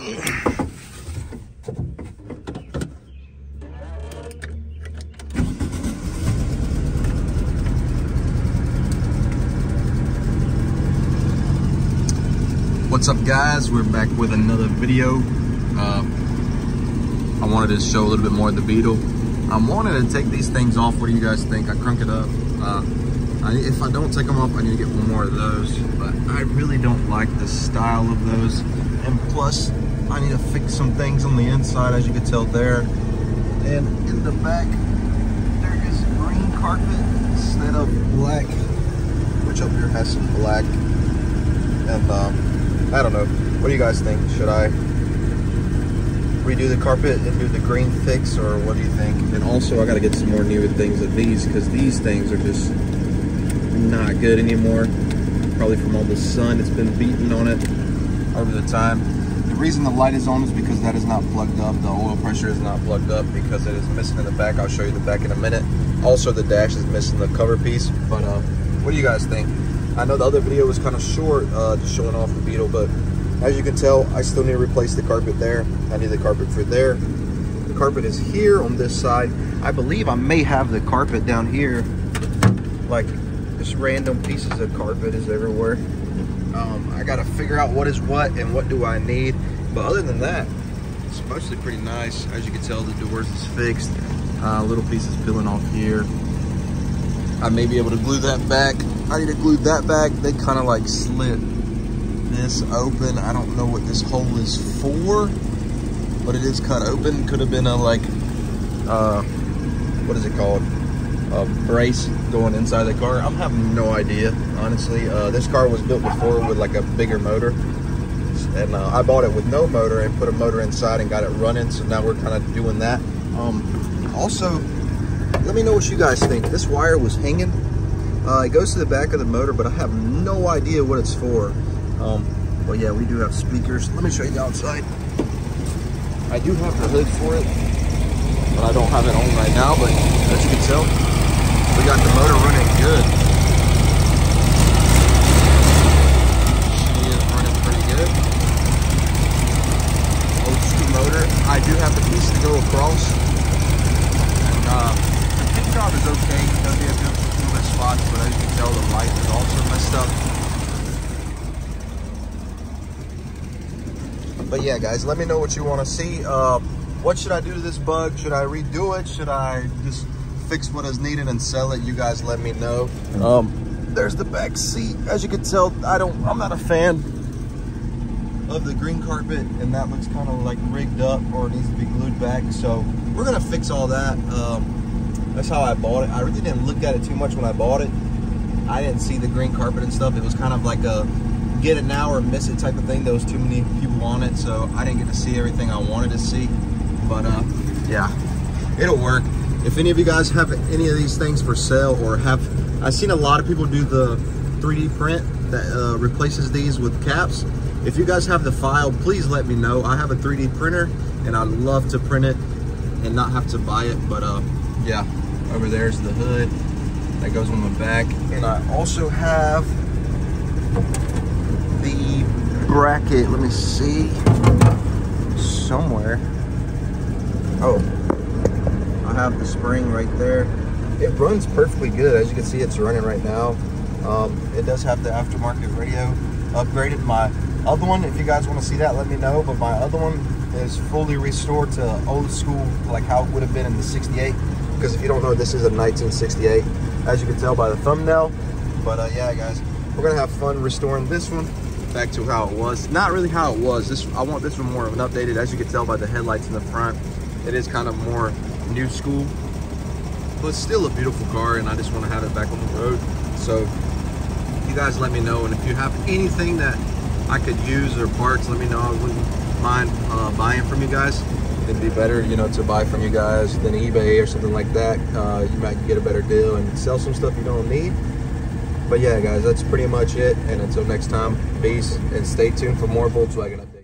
What's up guys? We're back with another video. Um, I wanted to show a little bit more of the Beetle. I wanted to take these things off. What do you guys think? I crunk it up. Uh, I, if I don't take them off, I need to get one more of those. But I really don't like the style of those. And plus, I need to fix some things on the inside, as you can tell there. And in the back, there is green carpet instead of black, which up here has some black. And um, I don't know. What do you guys think? Should I redo the carpet and do the green fix or what do you think? And also I gotta get some more newer things of these because these things are just not good anymore. Probably from all the sun it's been beating on it over the time. Reason the light is on is because that is not plugged up. The oil pressure is not plugged up because it is missing in the back. I'll show you the back in a minute. Also the dash is missing the cover piece. But uh, what do you guys think? I know the other video was kind of short, uh, just showing off the Beetle, but as you can tell, I still need to replace the carpet there. I need the carpet for there. The carpet is here on this side. I believe I may have the carpet down here. Like, just random pieces of carpet is everywhere. Um, I gotta figure out what is what and what do I need. But other than that, it's mostly pretty nice. As you can tell, the doors is fixed. Uh, little pieces peeling off here. I may be able to glue that back. I need to glue that back. They kind of like slit this open. I don't know what this hole is for, but it is cut open. Could have been a like, uh, what is it called? A brace going inside the car. I'm having no idea, honestly. Uh, this car was built before with like a bigger motor. And uh, I bought it with no motor and put a motor inside and got it running. So now we're kind of doing that. Um, also, let me know what you guys think. This wire was hanging. Uh, it goes to the back of the motor, but I have no idea what it's for. Um, but yeah, we do have speakers. Let me show you the outside. I do have the hood for it, but I don't have it on right now. But as you can tell, we got the motor running good. She is running pretty good. Old school motor. I do have the piece to go across. And uh, job is okay. Does have some too much spots, but as you can tell, the light is also messed up. But yeah, guys, let me know what you want to see. Uh, what should I do to this bug? Should I redo it? Should I just fix what is needed and sell it? You guys let me know. Um, there's the back seat. As you can tell, I don't. I'm not a fan of the green carpet, and that looks kind of like rigged up or needs to be glued back. So we're gonna fix all that. Um, that's how I bought it. I really didn't look at it too much when I bought it. I didn't see the green carpet and stuff. It was kind of like a get it now or miss it type of thing. There was too many people on it, so I didn't get to see everything I wanted to see. But uh, yeah, it'll work. If any of you guys have any of these things for sale or have, I've seen a lot of people do the 3D print that uh, replaces these with caps. If you guys have the file, please let me know. I have a 3D printer and I'd love to print it and not have to buy it. But uh, yeah, over there's the hood that goes on the back. And I also have the bracket, let me see, somewhere. Oh, have the spring right there. It runs perfectly good. As you can see, it's running right now. Um, it does have the aftermarket radio upgraded. My other one, if you guys want to see that, let me know. But my other one is fully restored to old school, like how it would have been in the 68 because if you don't know, this is a 1968, as you can tell by the thumbnail. But uh, yeah, guys, we're gonna have fun restoring this one back to how it was. Not really how it was. This I want this one more of an updated, as you can tell by the headlights in the front. It is kind of more new school, but still a beautiful car, and I just want to have it back on the road. So you guys let me know, and if you have anything that I could use or parts, let me know. I wouldn't mind uh, buying from you guys it'd be better, you know, to buy from you guys than eBay or something like that. Uh, you might get a better deal and sell some stuff you don't need. But yeah, guys, that's pretty much it. And until next time, peace and stay tuned for more Volkswagen updates.